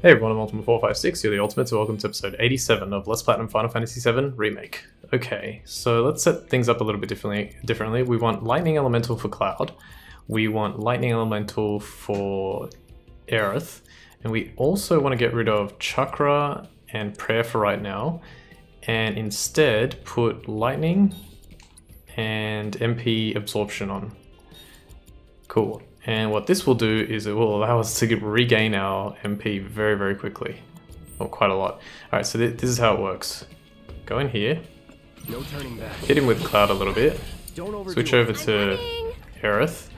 Hey everyone, I'm Ultima456, you're the Ultimates, so welcome to episode 87 of Let's Platinum Final Fantasy VII Remake. Okay, so let's set things up a little bit differently. differently. We want Lightning Elemental for Cloud, we want Lightning Elemental for Aerith, and we also want to get rid of Chakra and Prayer for right now, and instead put Lightning and MP Absorption on. Cool. And what this will do is it will allow us to get, regain our MP very, very quickly. Or quite a lot. Alright, so th this is how it works. Go in here. No turning back. Hit him with Cloud a little bit. Switch over to Aerith.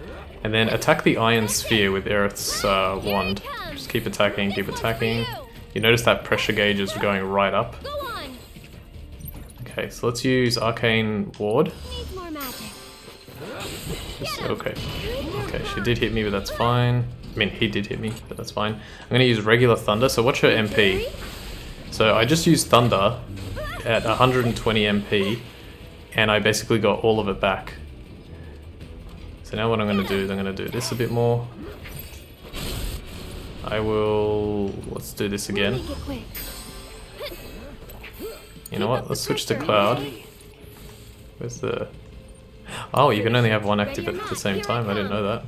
And then attack the Iron Sphere with Aerith's uh, wand. Just keep attacking, keep attacking. You notice that pressure gauge is going right up. Okay, so let's use Arcane Ward. Just, okay. Okay, she did hit me, but that's fine. I mean, he did hit me, but that's fine. I'm going to use regular Thunder, so watch her MP. So I just used Thunder at 120 MP, and I basically got all of it back. So now what I'm going to do is I'm going to do this a bit more. I will... let's do this again. You know what, let's switch to Cloud. Where's the... Oh, you can only have one active at the same time. I didn't know that.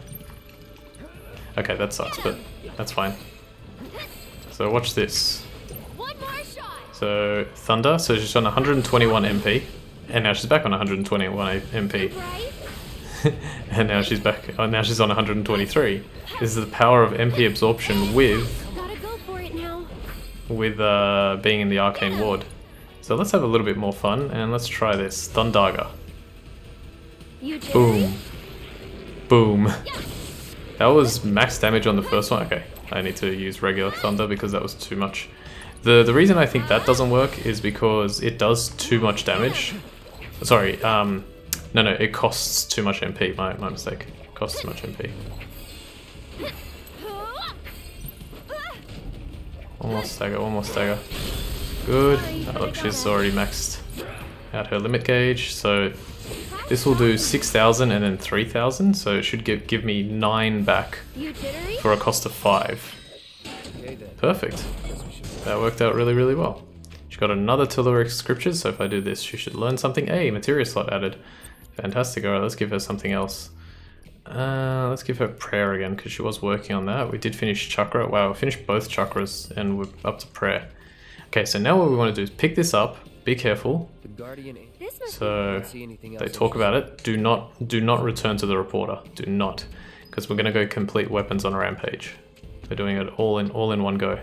Okay, that sucks, but that's fine. So watch this. So Thunder, so she's on 121 MP, and now she's back on 121 MP. and now she's back, oh, now she's on 123. This is the power of MP absorption with, with uh, being in the Arcane Ward. So let's have a little bit more fun, and let's try this. Thundaga. Boom. Boom. That was max damage on the first one. Okay, I need to use regular thunder because that was too much. The the reason I think that doesn't work is because it does too much damage. Sorry, um, no, no, it costs too much MP. My, my mistake. It costs too much MP. One more stagger, one more stagger. Good. Oh, look, she's already maxed out her limit gauge, so this will do 6,000 and then 3,000, so it should give, give me 9 back for a cost of 5. Perfect. That worked out really, really well. She got another Telluric Scriptures, so if I do this, she should learn something. Hey, materia slot added. Fantastic. Alright, let's give her something else. Uh, let's give her prayer again, because she was working on that. We did finish chakra. Wow, we finished both chakras, and we're up to prayer. Okay, so now what we want to do is pick this up, be careful. So they talk about it. Do not do not return to the reporter. Do not. Because we're gonna go complete weapons on a rampage. We're doing it all in all in one go.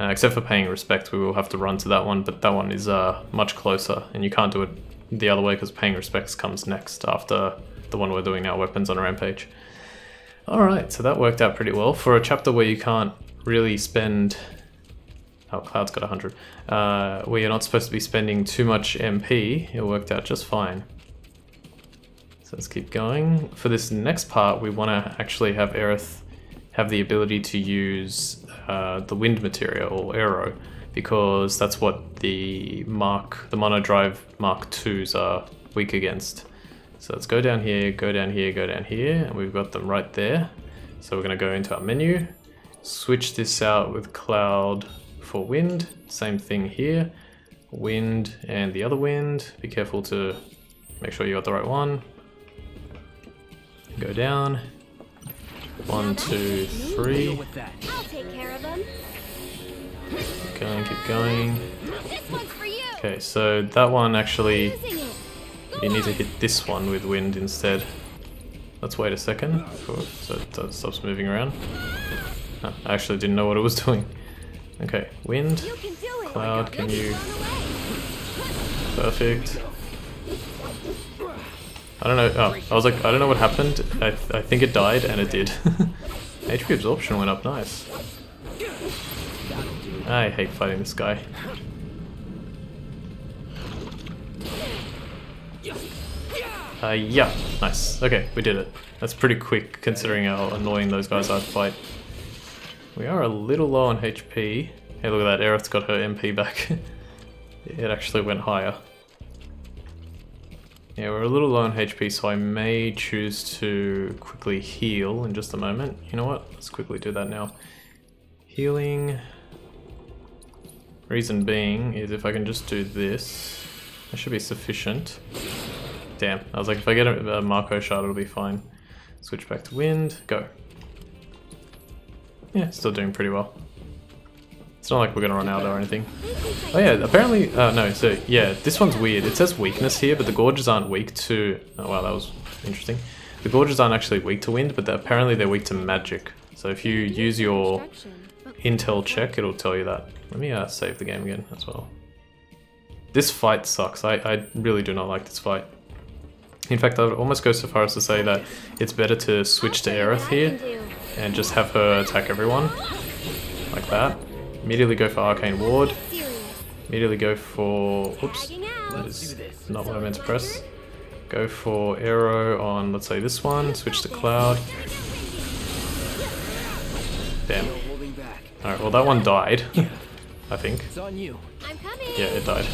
Uh, except for paying respect, we will have to run to that one, but that one is uh, much closer, and you can't do it the other way because paying respects comes next after the one we're doing now, weapons on a rampage. Alright, so that worked out pretty well. For a chapter where you can't really spend Oh, Cloud's got 100. Uh, where you're not supposed to be spending too much MP, it worked out just fine. So let's keep going. For this next part, we want to actually have Aerith have the ability to use uh, the wind material, or aero because that's what the Mark, the Monodrive Mark IIs are weak against. So let's go down here, go down here, go down here, and we've got them right there. So we're going to go into our menu, switch this out with Cloud for wind. Same thing here. Wind and the other wind. Be careful to make sure you got the right one. Go down. One, two, three. Keep going, keep going. Okay, so that one actually, you need to hit this one with wind instead. Let's wait a second so it stops moving around. I actually didn't know what it was doing. Okay, wind, cloud, can you... Perfect. I don't know, oh, I was like, I don't know what happened, I, th I think it died, and it did. HP absorption went up, nice. I hate fighting this guy. Uh, yeah, nice. Okay, we did it. That's pretty quick considering how annoying those guys are to fight. We are a little low on HP. Hey, look at that, Aerith's got her MP back. it actually went higher. Yeah, we're a little low on HP, so I may choose to quickly heal in just a moment. You know what? Let's quickly do that now. Healing. Reason being is if I can just do this, that should be sufficient. Damn, I was like, if I get a, a Mako shard, it'll be fine. Switch back to wind, go. Yeah, still doing pretty well. It's not like we're gonna run out or anything. Oh yeah, apparently, uh, no, so yeah, this one's weird. It says weakness here, but the Gorges aren't weak to, oh wow, that was interesting. The Gorges aren't actually weak to wind, but they're, apparently they're weak to magic. So if you use your intel check, it'll tell you that. Let me uh, save the game again as well. This fight sucks. I, I really do not like this fight. In fact, I would almost go so far as to say that it's better to switch to Aerith here and just have her attack everyone. Like that. Immediately go for Arcane Ward. Immediately go for... Oops. That is not what I meant to press. Go for Aero on, let's say, this one. Switch to Cloud. Damn. Alright, well that one died. I think. Yeah, it died.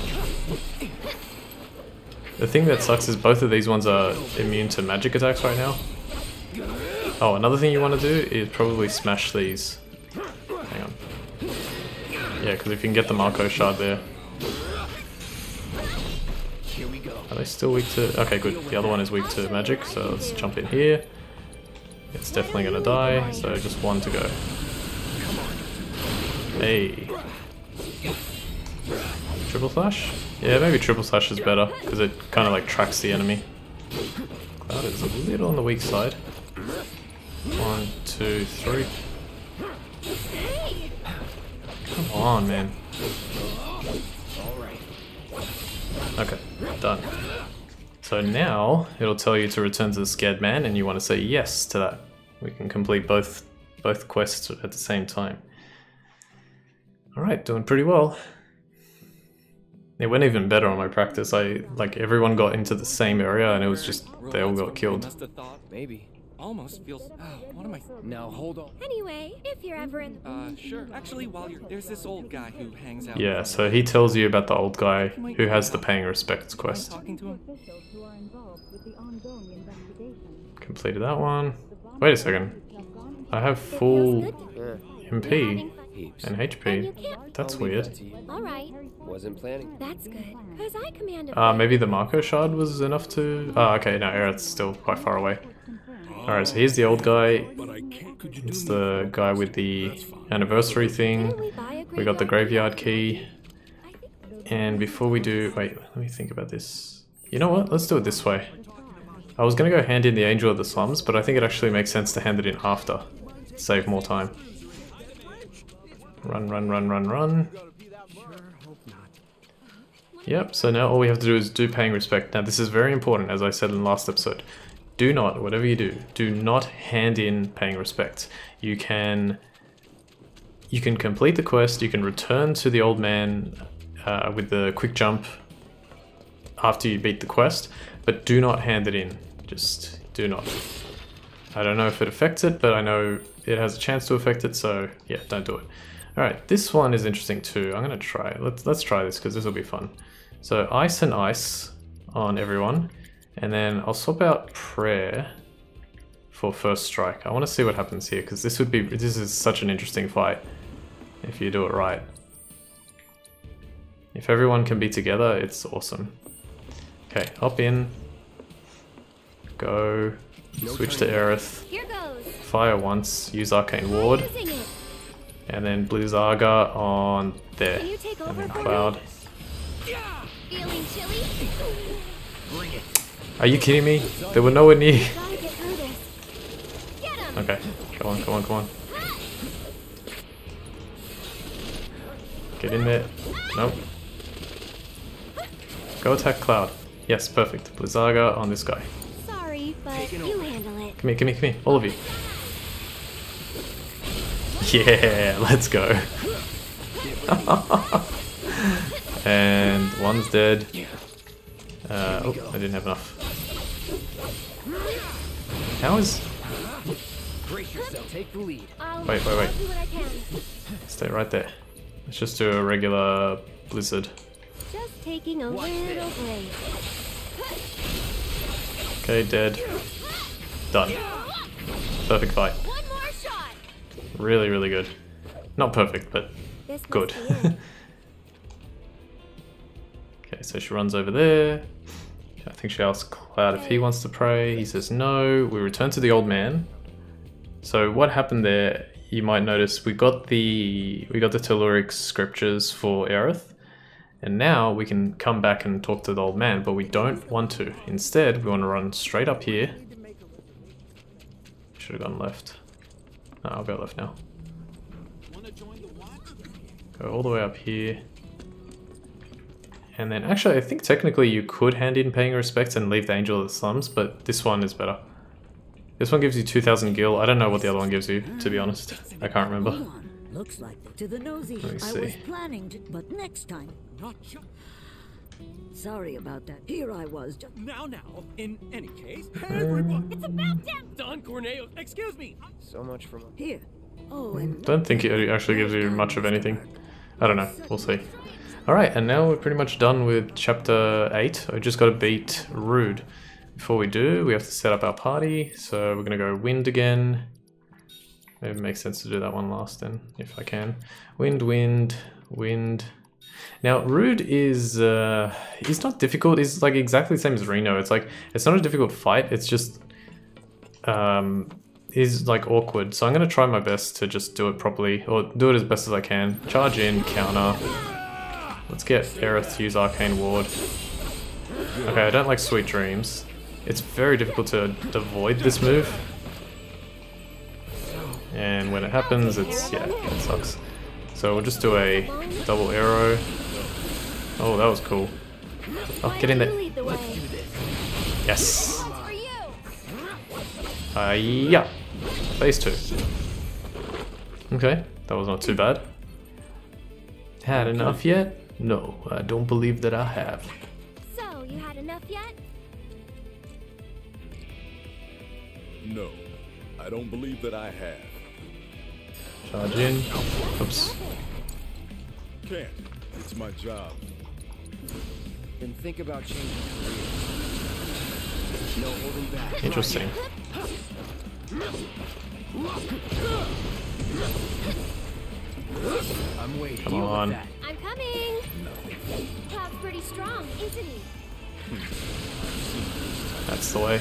The thing that sucks is both of these ones are immune to magic attacks right now. Oh, another thing you want to do is probably smash these. Yeah, because if you can get the Mako shard there. Are they still weak to... Okay, good. The other one is weak to magic, so let's jump in here. It's definitely going to die, so just one to go. Hey. Triple slash? Yeah, maybe triple slash is better, because it kind of like tracks the enemy. Cloud is a little on the weak side. One, two, three. Come on, man. Okay, done. So now, it'll tell you to return to the scared man, and you want to say yes to that. We can complete both both quests at the same time. Alright, doing pretty well. It went even better on my practice. I like everyone got into the same area and it was just they all got killed. Maybe. Almost feels. Oh, what am I? Now hold on. Anyway, if you're ever in. Uh, sure. Actually, while you're there's this old guy who hangs out. Yeah, so he tells you about the old guy who has the paying respects quest. Talking to him. Completed that one. Wait a second. I have full MP and HP. That's weird. All right. Wasn't planning. That's good. Cause I command. Uh, maybe the Mako shard was enough to. Oh, okay. No, Aerith's still quite far away. All right, so here's the old guy. It's the guy with the anniversary thing. We got the graveyard key. And before we do, wait, let me think about this. You know what? Let's do it this way. I was gonna go hand in the Angel of the Slums, but I think it actually makes sense to hand it in after. Save more time. Run, run, run, run, run. Yep, so now all we have to do is do paying respect. Now this is very important, as I said in the last episode. Do not, whatever you do, do not hand in paying respects. You can you can complete the quest, you can return to the old man uh, with the quick jump after you beat the quest, but do not hand it in. Just do not. I don't know if it affects it, but I know it has a chance to affect it, so yeah, don't do it. Alright, this one is interesting too. I'm gonna try it. Let's, let's try this because this will be fun. So ice and ice on everyone. And then I'll swap out prayer for first strike. I want to see what happens here because this would be this is such an interesting fight if you do it right. If everyone can be together, it's awesome. Okay, hop in. Go. Switch to Aerith. Here goes. Fire once. Use Arcane Ward. Using it. And then Blizzaga on there. Can you take And over then for? Cloud. Feeling chilly? Are you kidding me? They were nowhere near. Gotta get through this. Get him. Okay, come on, come on, come on. Get in there. Nope. Go attack Cloud. Yes, perfect. Blizzaga on this guy. Sorry, but you handle it. Come here, come here, come here. All of you. Yeah, let's go. and one's dead. Uh, oh, I didn't have enough. How is... Brace yourself. Take the lead. Wait, wait, wait. I'll do what I can. Stay right there. Let's just do a regular blizzard. Just taking a little break. Okay, dead. Done. Perfect fight. One more shot. Really, really good. Not perfect, but This good. okay, so she runs over there. I think she asks Cloud if he wants to pray. He says no. We return to the old man. So what happened there? You might notice we got the we got the Telluric scriptures for Aerith, and now we can come back and talk to the old man. But we don't want to. Instead, we want to run straight up here. Should have gone left. No, I'll go left now. Go all the way up here. And then, actually, I think technically you could hand in paying respects and leave the Angel of the Slums, but this one is better. This one gives you 2,000 gil. I don't know what the other one gives you, to be honest. I can't remember. Looks like to the nosy. Let me I was planning to, but next time. Not sure. Sorry about that. Here I was. Just, Now, now. In any case, um, everyone. It's about them. Don Corneo, excuse me. So much for here. Oh, hmm, and Don't think it actually gives you much of anything. I don't know. We'll see. Alright, and now we're pretty much done with chapter 8. I just got to beat Rude. Before we do, we have to set up our party. So we're going to go Wind again. Maybe it makes sense to do that one last then, if I can. Wind, Wind, Wind. Now, Rude is, uh, he's not difficult. He's like exactly the same as Reno. It's like, it's not a difficult fight. It's just, um, is like awkward. So I'm going to try my best to just do it properly, or do it as best as I can. Charge in, counter. Let's get Aerith to use Arcane Ward. Okay, I don't like Sweet Dreams. It's very difficult to avoid this move. And when it happens, it's, yeah, it sucks. So we'll just do a double arrow. Oh, that was cool. Oh, get in there. the? Yes. Uh, yeah. Phase two. Okay, that was not too bad. Had enough yet? No, I don't believe that I have. So, you had enough yet? No, I don't believe that I have. Charge in. Oops. Can't. It's my job. Then think about changing careers. No holding back. Interesting. I'm waiting. Come Deal with on. That. I'm coming. Cloud's pretty strong, isn't he? That's the way.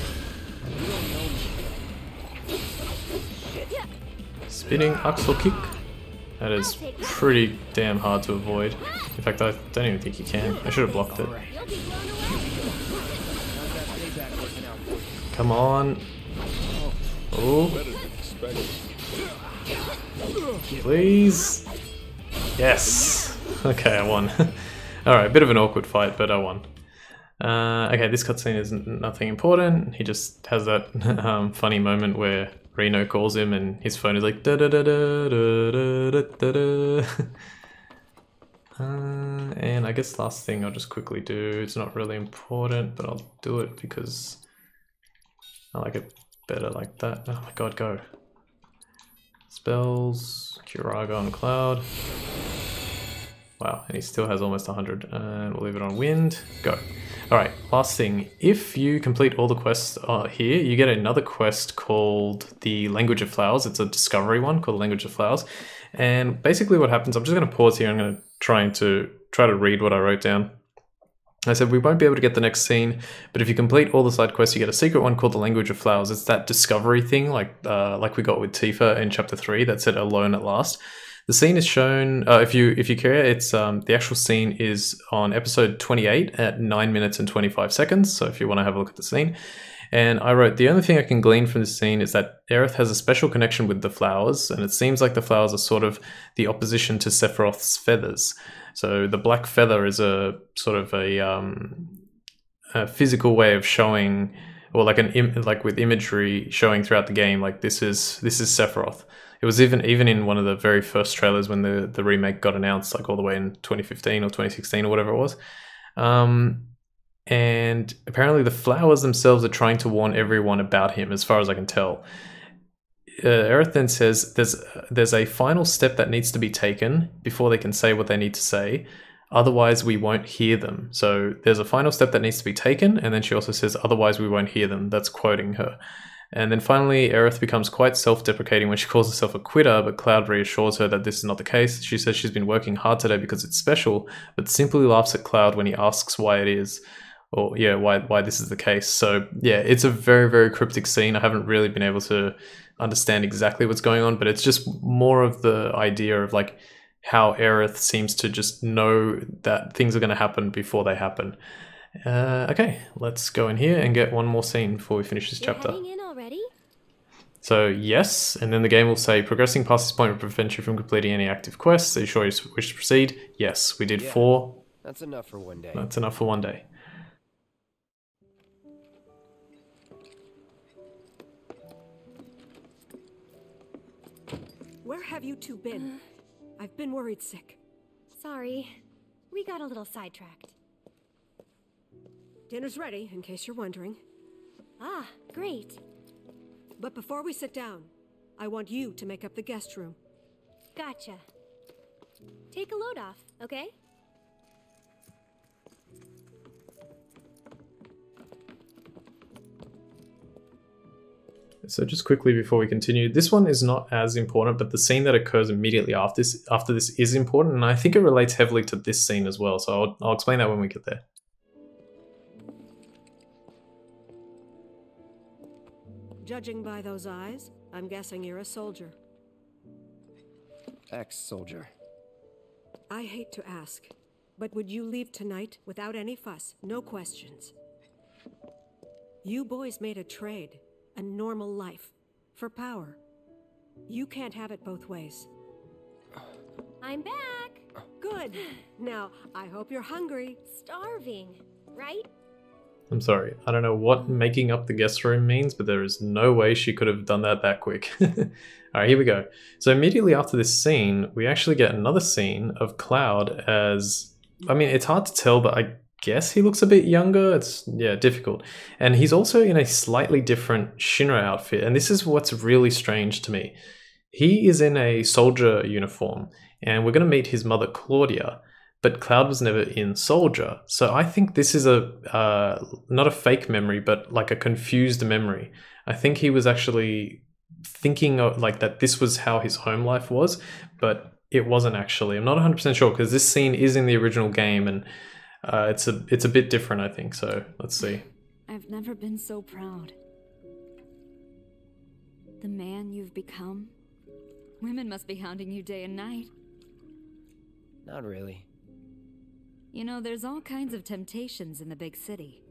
Spinning axle kick. That is pretty damn hard to avoid. In fact, I don't even think you can. I should have blocked it. You'll be blown away. How's that payback working out for you? Come on. Oh, Better than expected. please. Yes. Okay, I won. Alright, bit of an awkward fight, but I won. Uh, okay, this cutscene is nothing important. He just has that um, funny moment where Reno calls him and his phone is like da da da da da da da da. Uh, and I guess last thing I'll just quickly do. It's not really important, but I'll do it because I like it better like that. Oh my god, go. Spells, Curaga on Cloud. Wow, and he still has almost 100. And we'll leave it on Wind. Go. Alright, last thing. If you complete all the quests uh, here, you get another quest called the Language of Flowers. It's a discovery one called the Language of Flowers. And basically what happens, I'm just going to pause here. I'm going to try to try to read what I wrote down. I said we won't be able to get the next scene, but if you complete all the side quests, you get a secret one called the Language of Flowers. It's that discovery thing, like uh, like we got with Tifa in Chapter Three, that said "Alone at Last." The scene is shown. Uh, if you if you care, it's um, the actual scene is on episode twenty eight at nine minutes and twenty five seconds. So if you want to have a look at the scene, and I wrote the only thing I can glean from this scene is that Aerith has a special connection with the flowers, and it seems like the flowers are sort of the opposition to Sephiroth's feathers. So the black feather is a sort of a, um, a physical way of showing, or like an like with imagery showing throughout the game, like this is this is Sephiroth. It was even even in one of the very first trailers when the the remake got announced, like all the way in 2015 or 2016 or whatever it was. Um, and apparently the flowers themselves are trying to warn everyone about him, as far as I can tell. Uh, Aerith then says there's there's a final step that needs to be taken before they can say what they need to say. Otherwise, we won't hear them. So there's a final step that needs to be taken, and then she also says, "Otherwise, we won't hear them." That's quoting her. And then finally, Aerith becomes quite self deprecating when she calls herself a quitter, but Cloud reassures her that this is not the case. She says she's been working hard today because it's special, but simply laughs at Cloud when he asks why it is. Or, yeah, why, why this is the case. So, yeah, it's a very, very cryptic scene. I haven't really been able to understand exactly what's going on, but it's just more of the idea of like how Aerith seems to just know that things are going to happen before they happen. Uh, okay, let's go in here and get one more scene before we finish this You're chapter. Heading in already? So yes, and then the game will say progressing past this point will prevent you from completing any active quests. Are you sure you wish to proceed? Yes, we did Yeah. four. That's enough for one day. That's enough for one day. Where have you two been? I've been worried sick. Sorry. We got a little sidetracked. Dinner's ready, in case you're wondering. Ah, great. But before we sit down, I want you to make up the guest room. Gotcha. Take a load off, okay? So just quickly before we continue, this one is not as important, but the scene that occurs immediately after this, after this is important, and I think it relates heavily to this scene as well. So I'll, I'll explain that when we get there. Judging by those eyes, I'm guessing you're a soldier. Ex-soldier. I hate to ask, but would you leave tonight without any fuss, no questions? You boys made a trade, a normal life, for power. You can't have it both ways. I'm back. Good. Now, I hope you're hungry. Starving, right? I'm sorry, I don't know what making up the guest room means, but there is no way she could have done that that quick. Alright, here we go. So immediately after this scene, we actually get another scene of Cloud as. I mean, it's hard to tell, but I guess he looks a bit younger. It's, yeah, difficult. And he's also in a slightly different Shinra outfit, and this is what's really strange to me. He is in a soldier uniform, and we're going to meet his mother, Claudia but Cloud was never in Soldier. So I think this is a uh, not a fake memory, but like a confused memory. I think he was actually thinking of, like that this was how his home life was, but it wasn't actually. I'm not 100% sure because this scene is in the original game and uh, it's a it's a bit different, I think. So let's see. I've never been so proud. The man you've become. Women must be hounding you day and night. Not really. You know, there's all kinds of temptations in the big city.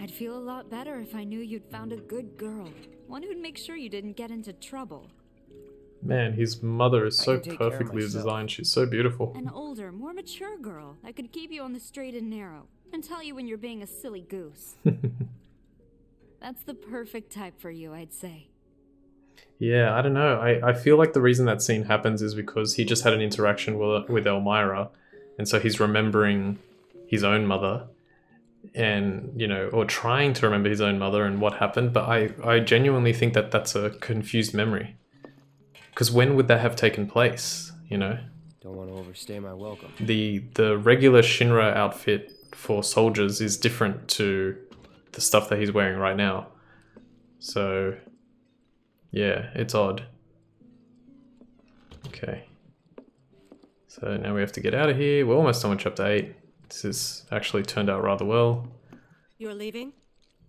I'd feel a lot better if I knew you'd found a good girl. One who'd make sure you didn't get into trouble. Man, his mother is so can take care of perfectly designed. She's so beautiful. An older, more mature girl that could keep you on the straight and narrow and tell you when you're being a silly goose. That's the perfect type for you, I'd say. Yeah, I don't know. I, I feel like the reason that scene happens is because he just had an interaction with, with Elmyra, and so he's remembering his own mother, and you know, or trying to remember his own mother and what happened. But I, I genuinely think that that's a confused memory. Because when would that have taken place? You know, Don't want to overstay my welcome. the the regular Shinra outfit for soldiers is different to the stuff that he's wearing right now. So, yeah, it's odd. Okay. So now we have to get out of here. We're almost done with chapter 8. This has actually turned out rather well. You're leaving?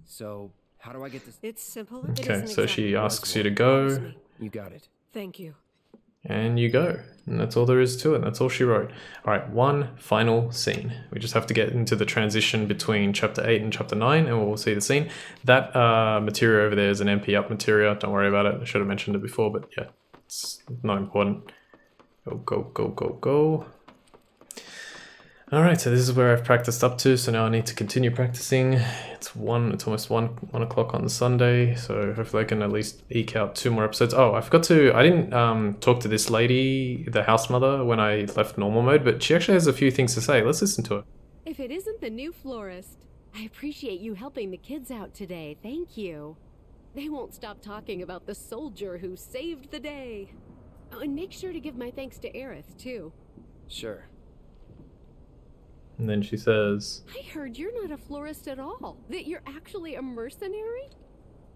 So, how do I get this? It's simple. Okay, isn't so she asks you to go. You got it. Thank you. and you go. And that's all there is to it. That's all she wrote. Alright, one final scene. We just have to get into the transition between chapter 8 and chapter 9, and we'll see the scene. That uh, material over there is an MP up material. Don't worry about it. I should have mentioned it before, but yeah, it's not important. Go, go, go, go, go. Alright, so this is where I've practiced up to, so now I need to continue practicing. It's one it's almost one one o'clock on Sunday, so hopefully I can at least eke out two more episodes. Oh, I forgot to I didn't um talk to this lady, the house mother, when I left normal mode, but she actually has a few things to say. Let's listen to it. If it isn't the new florist, I appreciate you helping the kids out today. Thank you. They won't stop talking about the soldier who saved the day. Oh, and make sure to give my thanks to Aerith, too. Sure. And then she says I heard you're not a florist at all. That you're actually a mercenary?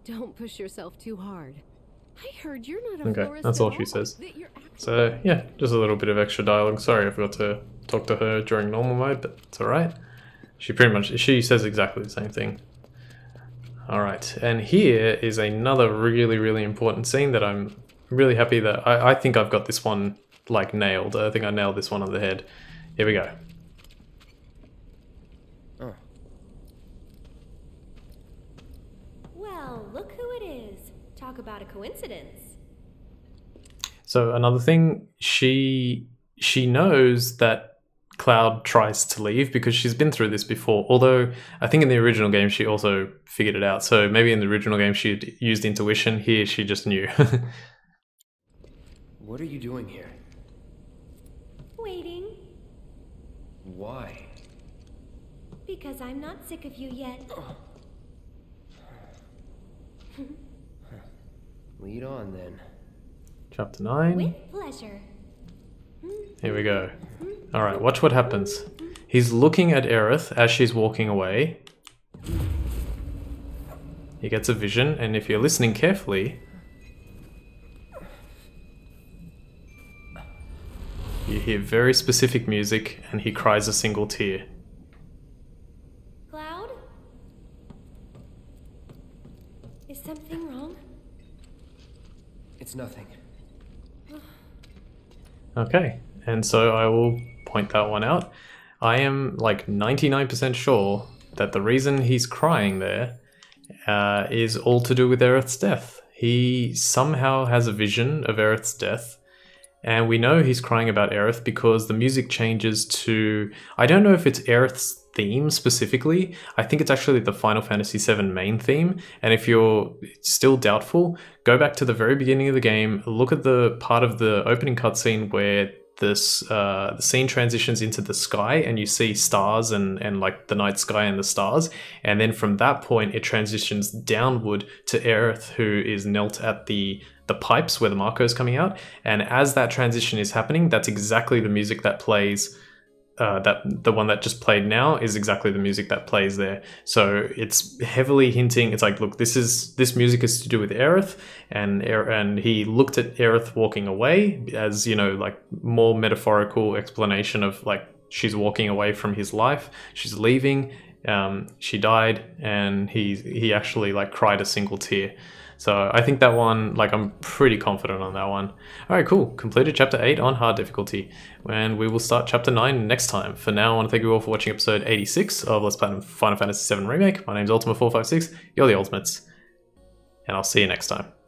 Don't push yourself too hard. I heard you're not a Okay, florist that's at all she says. That you're actually So yeah, just a little bit of extra dialogue. Sorry I forgot to talk to her during normal mode, but it's alright. She pretty much, she says exactly the same thing. Alright, and here is another really, really important scene that I'm really happy that, I, I think I've got this one like nailed. I think I nailed this one on the head. Here we go. Oh, Well, look who it is. Talk about a coincidence. So another thing, she she knows that Cloud tries to leave because she's been through this before. Although I think in the original game she also figured it out. So maybe in the original game she would used intuition. Here she just knew. what are you doing here? Waiting. Why? Because I'm not sick of you yet. Oh. Lead on then. Chapter nine. With pleasure. Here we go. All right, watch what happens. He's looking at Aerith as she's walking away. He gets a vision, and if you're listening carefully, you hear very specific music, and he cries a single tear. Cloud? Is something wrong? It's nothing. Okay, and so I will point that one out. I am like 99% sure that the reason he's crying there uh, is all to do with Aerith's death. He somehow has a vision of Aerith's death, and we know he's crying about Aerith because the music changes to. I don't know if it's Aerith's theme specifically. I think it's actually the Final Fantasy VII main theme. And if you're still doubtful, go back to the very beginning of the game, look at the part of the opening cutscene where this uh, the scene transitions into the sky and you see stars and, and like the night sky and the stars. And then from that point it transitions downward to Aerith who is knelt at the the pipes where the Mako is coming out. And as that transition is happening that's exactly the music that plays uh, that the one that just played now is exactly the music that plays there. So it's heavily hinting. It's like, look, this is this music is to do with Aerith, and and he looked at Aerith walking away as you know, like more metaphorical explanation of like she's walking away from his life. She's leaving. Um, she died, and he he actually like cried a single tear. So I think that one, like I'm pretty confident on that one. All right, cool. Completed chapter 8 on hard difficulty. And we will start chapter 9 next time. For now, I want to thank you all for watching episode 86 of Let's Play Final Fantasy VII Remake. My name's Ultima456. You're the Ultimates. And I'll see you next time.